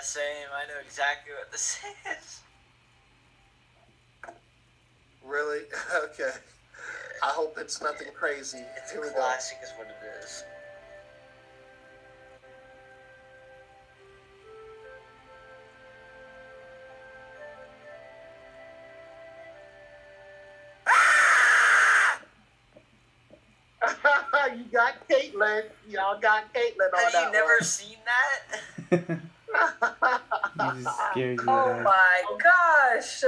Yeah, same. I know exactly what this is. Really? Okay. I hope it's nothing crazy. It's Here a we go. classic, is what it is. you got Caitlin. Y'all got Caitlin on Have that you never one. seen that? Oh my gosh.